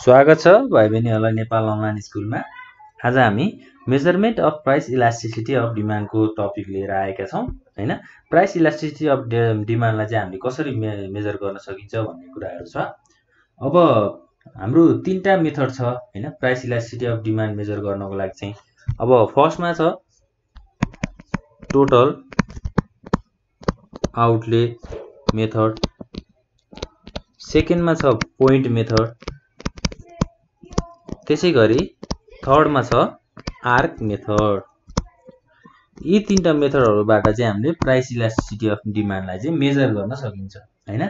स्वागत छ भाइ बहिनीहरूलाई नेपाल अनलाइन स्कुलमा। आज हामी measurement of price elasticity of डिमान्डको topic लिएर आएका छौँ होइन? प्राइस इलास्टिसिटी अफ डिमान्डलाई चाहिँ हामीले कसरी मे मेजर गर्न सकिन्छ भन्ने कुराहरू छ। अब हाम्रो तिनवटा मेथड छ होइन? Price elasticity of demand measure गर्नको लागि चाहिँ। अब फर्स्टमा छ टोटल आउटले मेथड सेकेन्डमा छ पोइन्ट मेथड त्यसै गरी थर्डमा छ आर्क मेथड यी तिनवटा मेथडहरूबाट चाहिँ हामीले प्राइस इलास्टिसिटी अफ डिमान्डलाई चाहिँ मेजर गर्न सकिन्छ होइन?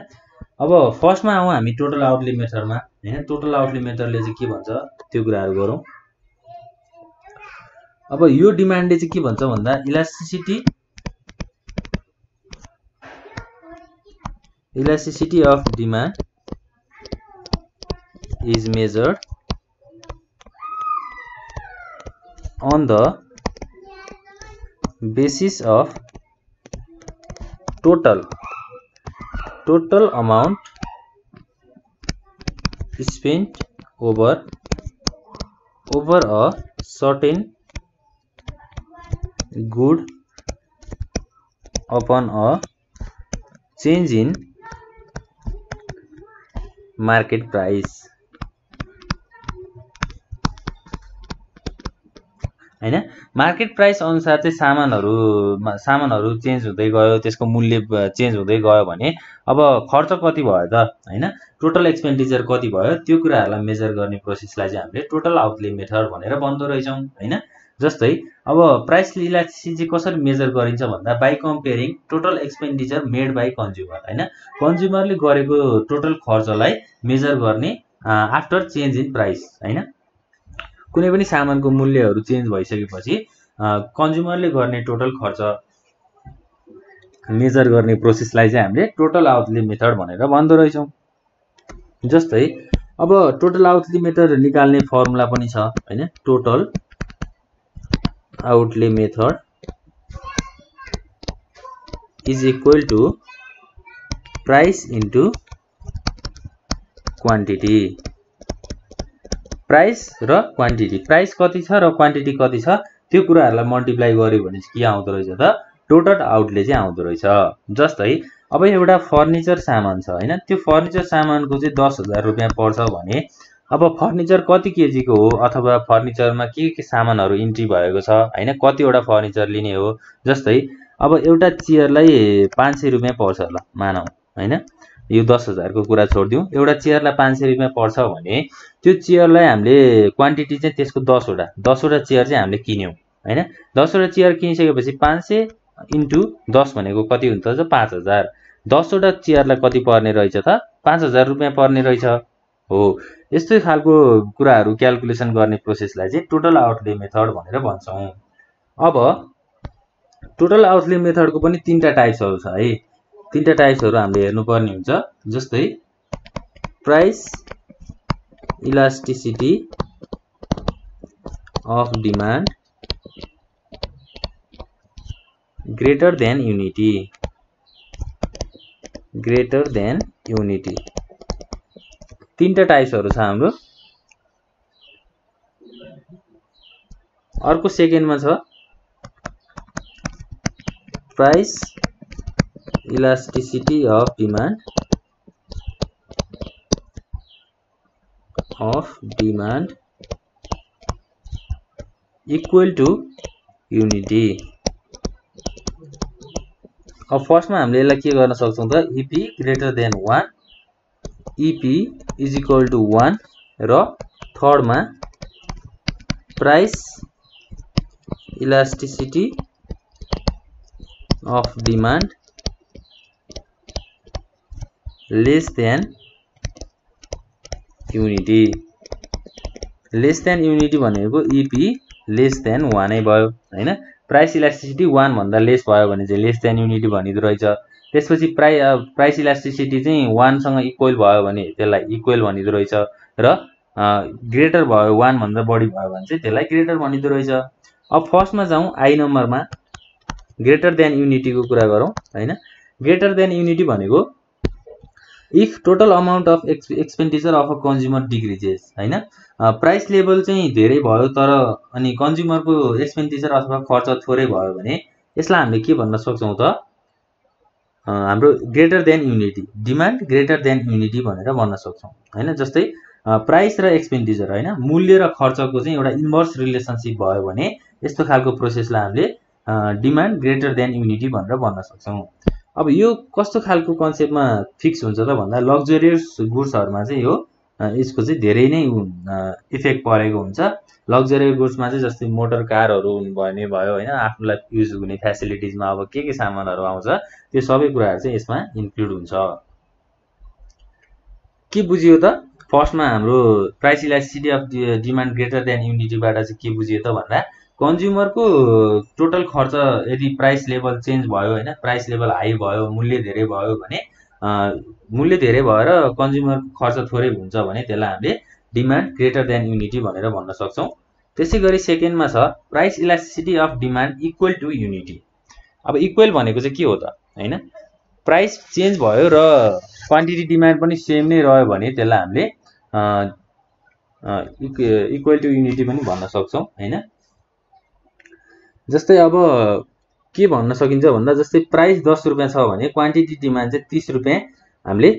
अब फर्स्टमा आउँ हामी टोटल आउटले मेथडमा होइन? टोटल आउटले मेथडले चाहिँ के भन्छ? त्यो कुराहरू गरौँ। अब यो डिमान्डले चाहिँ के भन्छ भन्दा elasticity elasticity of demand is measured on the basis of total. Total amount spent over over a certain good upon a change in market price होइन? मार्केट प्राइस अनुसार चाहिँ सामानहरू सामानहरू चेन्ज हुँदै गयो त्यसको मूल्य चेन्ज हुँदै गयो भने अब खर्च कति भयो त होइन? टोटल एक्सपेन्डिचर कति भयो त्यो कुराहरूलाई मेजर गर्ने प्रोसेसलाई चाहिँ हामीले टोटल आउटले मेथड भनेर भन्दो रहेछौँ होइन? जस्तै अब प्राइस इलास्टिसिटी चाहिँ कसरी मेजर गरिन्छ भन्दा by comparing total expenditure made by consumer होइन? कन्ज्युमरले गरेको टोटल खर्चलाई मेजर गर्ने आफ्टर चेन्ज इन प्राइस होइन? कुनै पनि सामानको मूल्यहरू चेन्ज भइसकेपछि कन्ज्युमरले गर्ने टोटल खर्च मेजर गर्ने प्रोसेसलाई चाहिँ हामीले टोटल आउटली मेथड भनेर भन्दो रहेछौँ। जस्तै अब टोटल आउटली मेथड निकाल्ने फर्मुला पनि छ होइन? Total outlay method is equal to price into quantity. Price र क्वान्टिटी प्राइस कति छ र क्वान्टिटी कति छ त्यो कुराहरूलाई मल्टिप्लाई गऱ्यो भने के आउँदो रहेछ त? टोटल आउटले चाहिँ आउँदो रहेछ। जस्तै अब एउटा फर्निचर सामान छ होइन? त्यो फर्निचर सामानको चाहिँ दस हजार रुपियाँ पर्छ भने अब फर्निचर कति केजीको हो? अथवा फर्निचरमा के के सामानहरू इन्ट्री भएको छ? होइन? कतिवटा फर्निचर लिने हो? जस्तै अब एउटा चेयरलाई पाँच सय रुपियाँ पर्छ ल मानौँ होइन? यो दस हजारको कुरा छोडिदिउँ। एउटा चेयरलाई पाँच सय रुपियाँ पर्छ भने त्यो चेयरलाई हामीले क्वान्टिटी चाहिँ त्यसको दसवटा दसवटा चेयर चाहिँ हामीले किन्यौँ होइन? दसवटा चेयर किनिसकेपछि पाँच सय इन्टु दस भनेको कति हुन्छ त? पाँच हजार। दसवटा चेयरलाई कति पर्ने रहेछ त? पाँच हजार रुपियाँ पर्ने रहेछ। हो। यस्तै खालको कुराहरू क्यालकुलेसन गर्ने प्रोसेसलाई चाहिँ टोटल आउटले मेथड भनेर भन्छौँ। अब टोटल आउटले मेथडको पनि तिनवटा टाइप्सहरू छ है। तिनवटा टाइप्सहरू हामीले हेर्नुपर्ने हुन्छ जस्तै price elasticity of demand greater than unity greater than unity तिनवटा टाइप्सहरू छ हाम्रो। अर्को सेकेन्डमा छ। Price elasticity of demand of demand equal to unity. अब फर्स्टमा हामीले यसलाई के गर्न सक्छौँ त EP greater than one EP is equal to one र थर्डमा price elasticity of demand less than unity less than unity भनेको इपी लेस देन वानै भयो होइन? प्राइस इलास्टिसिटी वानभन्दा लेस भयो भने चाहिँ लेस देन युनिटी भनिँदो रहेछ। त्यसपछि प्राइ प्राइस इलास्टिसिटी चाहिँ वानसँग इक्वल भयो भने त्यसलाई इक्वल भनिँदो रहेछ र ग्रेटर भयो वानभन्दा बढी भयो भने चाहिँ त्यसलाई ग्रेटर भनिँदो रहेछ। अब फर्स्टमा जाउँ आई नम्बरमा ग्रेटर देन युनिटीको कुरा गरौँ होइन? ग्रेटर देन युनिटी भनेको if total amount of ex expenditure of a consumer decreases होइन? प्राइस लेभल चाहिँ धेरै भयो तर अनि कन्ज्युमरको एक्सपेन्डिचर अथवा खर्च थोरै भयो भने यसलाई हामीले के भन्न सक्छौँ त? हाम्रो greater than unity demand greater than unity भनेर भन्न सक्छौँ होइन? जस्तै प्राइस र एक्सपेन्डिचर होइन? मूल्य र खर्चको चाहिँ एउटा इन्भर्स रिलेसनसिप भयो भने यस्तो खालको प्रोसेसलाई हामीले डिमान्ड ग्रेटर देन युनिटी भनेर भन्न सक्छौँ। अब यो कस्तो खालको कन्सेप्टमा फिक्स हुन्छ त भन्दा लग्जरियस गुड्सहरूमा चाहिँ यो यसको चाहिँ धेरै नै इफेक्ट परेको हुन्छ। लग्जरियस गुड्समा चाहिँ जस्तै मोटर कारहरू भने भयो होइन आफ्नोलाई युज हुने फेसिलिटिजमा अब के के सामानहरू आउँछ त्यो सबै कुराहरू चाहिँ यसमा इन्क्लुड हुन्छ। के बुझियो त? फर्स्टमा हाम्रो price elasticity of demand greater than युनिटीबाट चाहिँ के बुझियो त भन्दा कन्ज्युमरको टोटल खर्च यदि प्राइस लेभल चेन्ज भयो होइन प्राइस लेभल हाई भयो मूल्य धेरै भयो भने मूल्य धेरै भएर कन्ज्युमर खर्च थोरै हुन्छ भने त्यसलाई हामीले डिमान्ड ग्रेटर देन युनिटी भनेर भन्न सक्छौँ। त्यसै गरी सेकेन्डमा छ price elasticity of demand equal to unity. अब इक्वल भनेको चाहिँ के हो त होइन? प्राइस चेन्ज भयो र क्वान्टिटी डिमान्ड पनि सेम नै रह्यो भने त्यसलाई हामीले इक्वल टु युनिटी पनि भन्न सक्छौँ होइन? जस्तै अब के भन्न सकिन्छ भन्दा जस्तै प्राइस दस रुपियाँ छ भने क्वान्टिटी डिमान्ड चाहिँ तिस रुपियाँ हामीले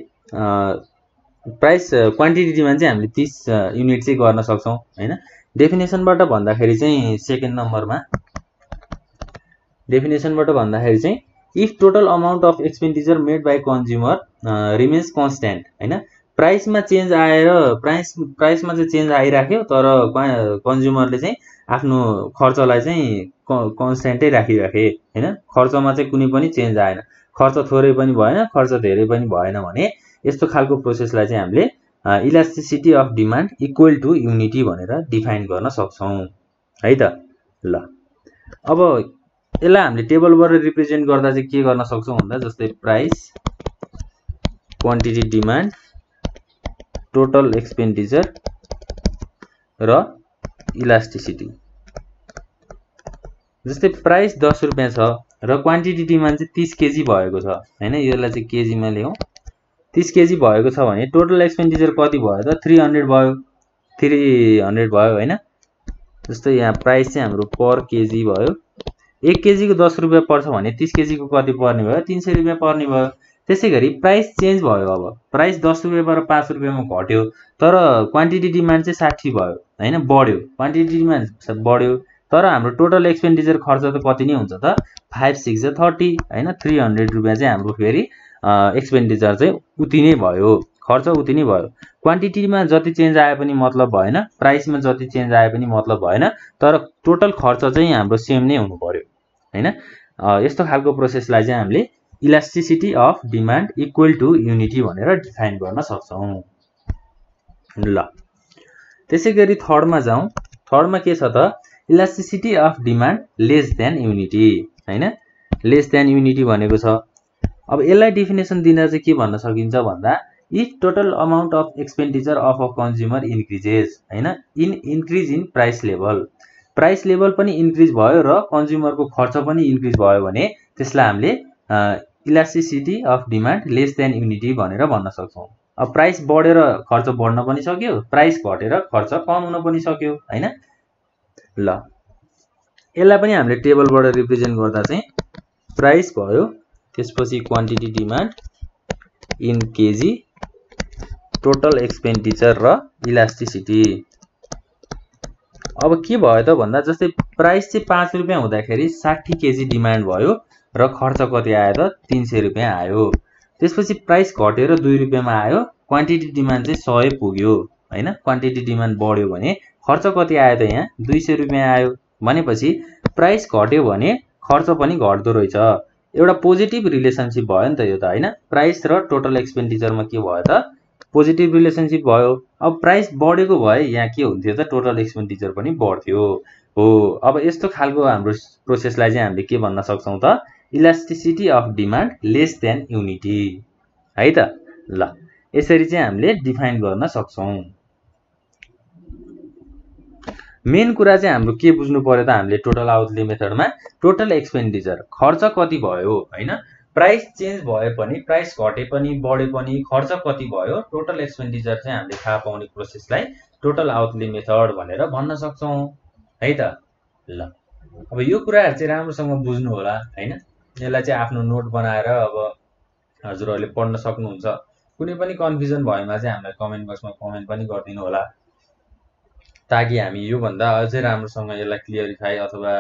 प्राइस क्वान्टिटी डिमान्ड चाहिँ हामीले तिस युनिट चाहिँ गर्न सक्छौँ होइन? डेफिनेसनबाट भन्दाखेरि चाहिँ सेकेन्ड नम्बरमा डेफिनेसनबाट भन्दाखेरि चाहिँ if total amount of expenditure made by consumer remains constant होइन? प्राइसमा चेन्ज आएर प्राइस प्राइसमा चाहिँ चेन्ज आइराख्यो तर कन्ज्युमरले चाहिँ आफ्नो खर्चलाई चाहिँ कन्सटेन्टै राखिराखे होइन? खर्चमा चाहिँ कुनै पनि चेन्ज आएन। खर्च थोरै पनि भएन खर्च धेरै पनि भएन भने यस्तो खालको प्रोसेसलाई चाहिँ हामीले elasticity of demand equal to unity भनेर डिफाइन गर्न सक्छौँ। है त? ल। अब यसलाई हामीले टेबलबाट रिप्रेजेन्ट गर्दा चाहिँ के गर्न सक्छौँ भन्दा जस्तै price quantity demand total expenditure र इलास्टिसिटी जस्तै प्राइस दस रुपियाँ छ र क्वान्टिटी डिमान्ड चाहिँ तिस केजी भएको छ होइन? यसलाई चाहिँ केजीमा ल्याउँ तिस केजी भएको छ भने टोटल एक्सपेन्डिचर कति भयो त थ्री हन्ड्रेड भयो। थ्री हन्ड्रेड भयो होइन? जस्तै यहाँ प्राइस चाहिँ हाम्रो पर केजी भयो। एक केजीको दस रुपियाँ पर्छ भने तिस केजीको कति पर्ने भयो? तिन सय रुपियाँ पर्ने भयो। त्यसै गरी प्राइस चेन्ज भयो अब। प्राइस दस रुपियाँबाट पाँच रुपियाँमा घट्यो तर क्वान्टिटी डिमान्ड चाहिँ साठी भयो होइन? बढ्यो। क्वान्टिटी डिमान्ड बढ्यो। तर हाम्रो टोटल एक्सपेन्डिचर खर्च त कति नै हुन्छ त? फाइभ सिक्स थर्टी होइन? थ्री हन्ड्रेड रुपियाँ चाहिँ हाम्रो फेरि एक्सपेन्डिचर चाहिँ उति नै भयो। खर्च उति नै भयो। क्वान्टिटीमा जति चेन्ज आए पनि मतलब भएन प्राइसमा जति चेन्ज आए पनि मतलब भएन तर टोटल खर्च चाहिँ हाम्रो सेम नै हुनु पर्यो होइन? यस्तो खालको प्रोसेसलाई चाहिँ हामीले elasticity of demand equal to unity भनेर डिफाइन गर्न सक्छौँ। ल त्यसै गरी थर्डमा जाउँ। थर्डमा के छ त? Elasticity of demand less than unity होइन? लेस देन युनिटी भनेको छ। अब यसलाई डिफिनेसन दिँदा चाहिँ के भन्न सकिन्छ भन्दा if total amount of expenditure of a consumer increases होइन? In increase in price level price level पनि इन्क्रिज भयो र कन्ज्युमरको खर्च पनि इन्क्रिज भयो भने त्यसलाई हामीले elasticity of demand less than unity भनेर भन्न सक्छौँ। अब प्राइस बढेर खर्च बढ्न पनि सक्यो प्राइस घटेर खर्च कम हुन पनि सक्यो होइन? ल। यसलाई पनि हामीले टेबलबाट रिप्रेजेन्ट गर्दा चाहिँ प्राइस भयो त्यसपछि quantity demand in KG total expenditure र इलास्टिसिटी। अब के भयो त भन्दा जस्तै प्राइस चाहिँ पाँच रुपियाँ हुँदाखेरि साठी केजी डिमान्ड भयो र खर्च कति आयो त तिन सय रुपियाँ आयो। त्यसपछि प्राइस घटेर दुई रुपियाँमा आयो। क्वान्टिटी डिमान्ड चाहिँ सय पुग्यो होइन? क्वान्टिटी डिमान्ड बढ्यो भने खर्च कति आयो त यहाँ? दुई सय रुपियाँ आयो। भनेपछि प्राइस घट्यो भने खर्च पनि घट्दो रहेछ। एउटा पोजिटिभ रिलेसनसिप भयो नि त यो त होइन? प्राइस र टोटल एक्सपेन्डिचरमा के भयो त? पोजिटिभ रिलेसनसिप भयो। अब प्राइस बढेको भए यहाँ के हुन्थ्यो त? टोटल एक्सपेन्डिचर पनि बढ्थ्यो। हो अब यस्तो खालको हाम्रो प्रोसेसलाई चाहिँ हामीले के भन्न सक्छौँ त? Elasticity of demand less than unity है त? ल यसरी चाहिँ हामीले डिफाइन गर्न सक्छौँ। मेन कुरा चाहिँ हाम्रो के बुझ्नु पर्यो त हामीले टोटल आउटले मेथडमा टोटल एक्सपेन्डिचर खर्च कति भयो होइन? प्राइस चेन्ज भए पनि प्राइस घटे पनि बढे पनि खर्च कति भयो? टोटल एक्सपेन्डिचर चाहिँ हामीले थाहा पाउने प्रोसेसलाई टोटल आउटले मेथड भनेर भन्न सक्छौँ। है त? ल अब यो कुराहरू चाहिँ राम्रोसँग बुझ्नु होला होइन? यसलाई चाहिँ आफ्नो नोट बनाएर अब हजुरहरूले पढ्न सक्नुहुन्छ। कुनै पनि कन्फ्युजन भएमा चाहिँ हामीलाई कमेन्ट बक्समा कमेन्ट पनि गरिदिनु होला। ताकि हामी योभन्दा अझै राम्रोसँग यसलाई क्लियरिफाई अथवा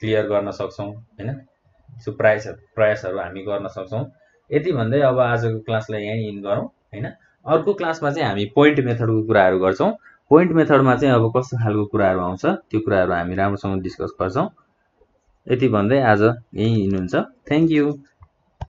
क्लियर गर्न सक्छौँ होइन? सो प्रयास प्रयासहरू हामी गर्न सक्छौँ। यति भन्दै अब आजको क्लासलाई यहीँ इन गरौँ होइन? अर्को क्लासमा चाहिँ हामी पोइन्ट मेथडको कुराहरू गर्छौँ। पोइन्ट मेथडमा चाहिँ अब कस्तो खालको कुराहरू आउँछ त्यो कुराहरू हामी राम्रोसँग डिस्कस गर्छौँ। यति भन्दै आज यहीँ इन हुन्छ थ्याङ्क यू